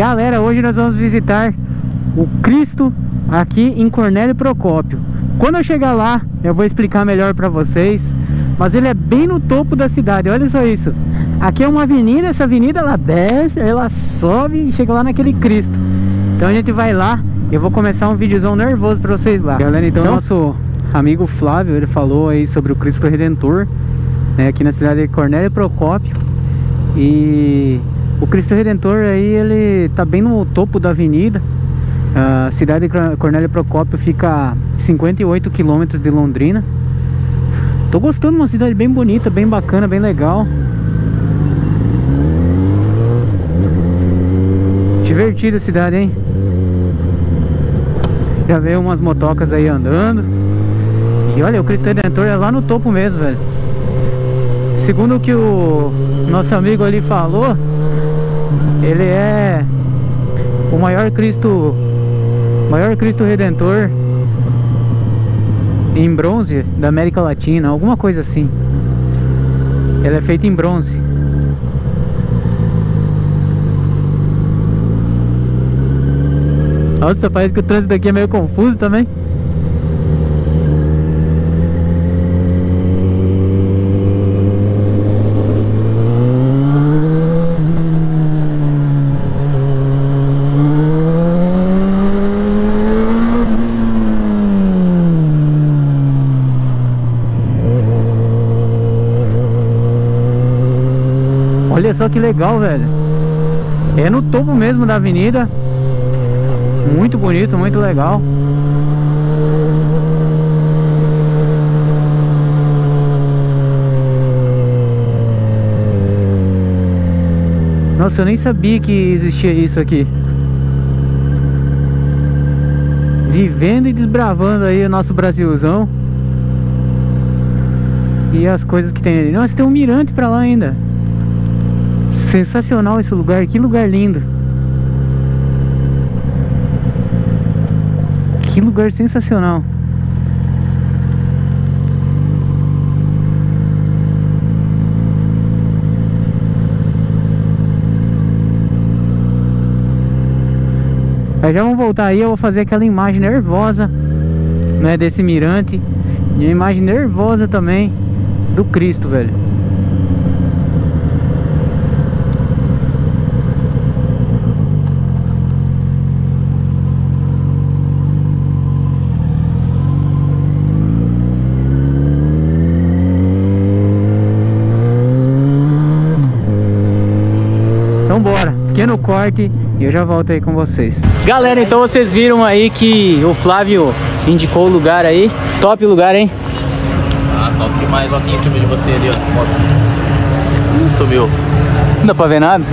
Galera, hoje nós vamos visitar o Cristo aqui em Cornélio Procópio. Quando eu chegar lá, eu vou explicar melhor para vocês. Mas ele é bem no topo da cidade, olha só isso. Aqui é uma avenida, essa avenida ela desce, ela sobe e chega lá naquele Cristo. Então a gente vai lá, eu vou começar um videozão nervoso para vocês lá. Galera, então, então nosso amigo Flávio, ele falou aí sobre o Cristo Redentor, né, aqui na cidade de Cornélio Procópio. E o Cristo Redentor aí, ele tá bem no topo da avenida. A cidade de Cornélio Procópio fica a 58 quilômetros de Londrina. Tô gostando, uma cidade bem bonita, bem bacana, bem legal. Divertida a cidade, hein? Já veio umas motocas aí andando. E olha, o Cristo Redentor é lá no topo mesmo, velho. Segundo o que o nosso amigo ali falou, ele é o maior Cristo maior Cristo Redentor em bronze da América Latina, alguma coisa assim. Ele é feito em bronze. Nossa, parece que o trânsito aqui é meio confuso também. Olha só que legal, velho. É no topo mesmo da avenida. Muito bonito, muito legal. Nossa, eu nem sabia que existia isso aqui. Vivendo e desbravando aí o nosso Brasilzão. E as coisas que tem ali. Nossa, tem um mirante pra lá ainda. Sensacional esse lugar, que lugar lindo. Que lugar sensacional. Aí já vamos voltar aí, eu vou fazer aquela imagem nervosa, né, desse mirante. E a imagem nervosa também do Cristo, velho. Pequeno corte e eu já volto aí com vocês. Galera, então vocês viram aí que o Flávio indicou o lugar aí. Top lugar, hein? Ah, top demais. Olha aqui em cima de você ali, ó. Ih, sumiu. Não dá pra ver nada?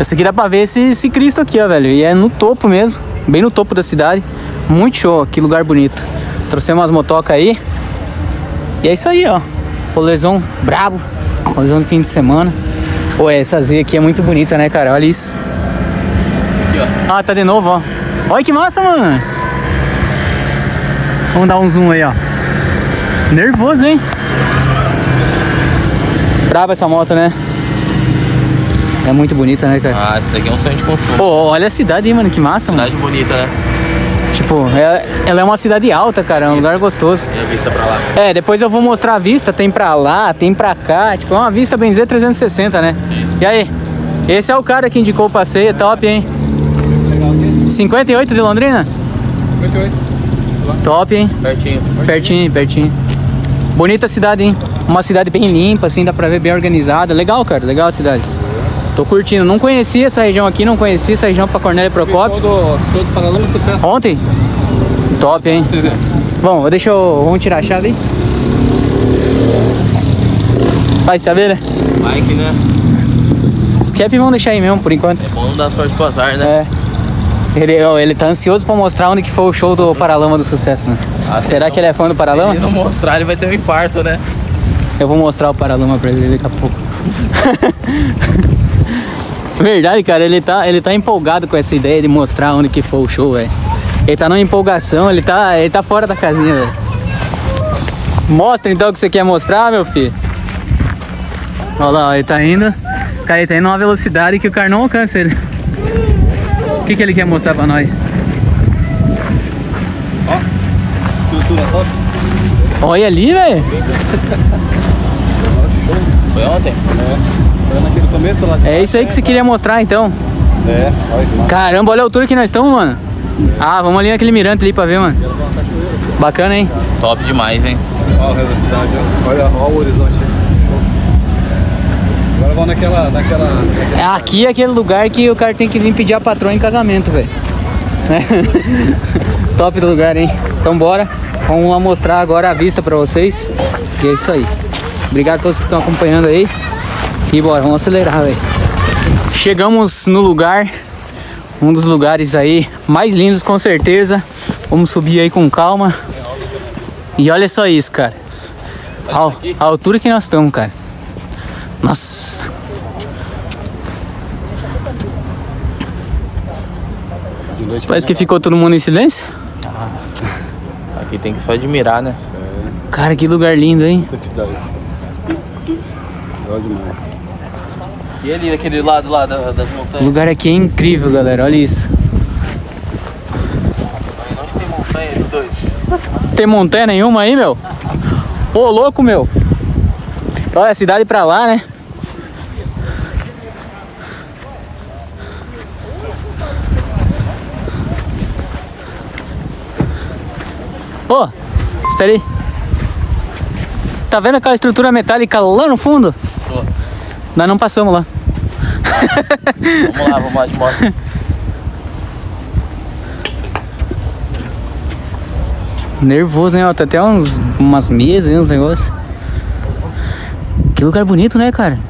Esse aqui dá pra ver esse, esse Cristo aqui, ó, velho. E é no topo mesmo, bem no topo da cidade. Muito show, que lugar bonito. Trouxemos umas motocas aí. E é isso aí, ó. Rolezão brabo. Rolezão de fim de semana. Pô, essa Z aqui é muito bonita, né, cara? Olha isso. Aqui, ó. Ah, tá de novo, ó. Olha que massa, mano. Vamos dar um zoom aí, ó. Nervoso, hein? Brava essa moto, né? É muito bonita, né, cara? Ah, essa daqui é um sonho de consumo. Pô, olha a cidade aí, mano. Que massa, cidade mano. Cidade bonita, né? Tipo, ela, ela, é uma cidade alta, cara, é um lugar gostoso. E a vista pra lá. É, depois eu vou mostrar a vista, tem pra lá, tem pra cá, tipo, é uma vista, bem dizer, 360, né? Sim. E aí? Esse é o cara que indicou o passeio, top, hein? 58 de Londrina? 58. Top, hein? Pertinho. Pertinho, pertinho. Bonita cidade, hein? Uma cidade bem limpa, assim, dá pra ver bem organizada. Legal, cara, legal a cidade. Tô curtindo. Não conhecia essa região aqui, não conhecia essa região pra Cornélio Procópio. Todo, todo Ontem? Top, hein? Bom, deixa eu... Vamos tirar a chave aí? Vai saber, né? Mike, né? Os cap vão deixar aí mesmo, por enquanto. É bom não dar sorte pro azar, né? É. Ele, ó, ele tá ansioso pra mostrar onde que foi o show do Paralama do Sucesso, mano. Ah, Será que ele é fã do Paralama? Se ele não mostrar, ele vai ter um infarto, né? Eu vou mostrar o Paralama pra ele daqui a pouco. Verdade, cara, ele tá, ele tá empolgado com essa ideia de mostrar onde que foi o show, velho. Ele tá numa empolgação, ele tá, ele tá fora da casinha, velho. Mostra então o que você quer mostrar, meu filho. Olha lá, ele tá indo. Cara, ele tá indo numa velocidade que o cara não alcança ele. O que, que ele quer mostrar pra nós? Estrutura top. Olha ali, velho. Foi ontem? É. Foi naquele começo lá É isso aí que você queria mostrar então. É, olha. Caramba, olha a altura que nós estamos, mano. Ah, vamos ali naquele mirante ali pra ver, mano. Bacana, hein? Top demais, hein? Olha o resto da cidade, ó. Olha, olha o horizonte. Agora vamos naquela, naquela, naquela... Aqui é aquele lugar que o cara tem que vir pedir a patroa em casamento, velho. Top do lugar, hein? Então bora. Vamos mostrar agora a vista pra vocês. E é isso aí. Obrigado a todos que estão acompanhando aí. E bora, vamos acelerar, velho. Chegamos no lugar, um dos lugares aí mais lindos com certeza. Vamos subir aí com calma. E olha só isso, cara. A, a altura que nós estamos, cara. Nossa. Parece que ficou todo mundo em silêncio. Aqui tem que só admirar, né? Cara, que lugar lindo, hein? Legal demais. E ali, aquele lado lá da- das O montanhas? lugar aqui é incrível, galera. Olha isso. Aí não tem montanha, esses dois. Tem montanha nenhuma aí, meu? Ô, louco, meu. Olha a cidade pra lá, né? Ô, espera aí. Tá vendo aquela estrutura metálica lá no fundo? Tô. Nós não passamos lá. Vamos lá, vamos lá de moto. Nervoso, hein? Ó, Tem até uns, umas mesas uns negócios. Que lugar bonito, né, cara?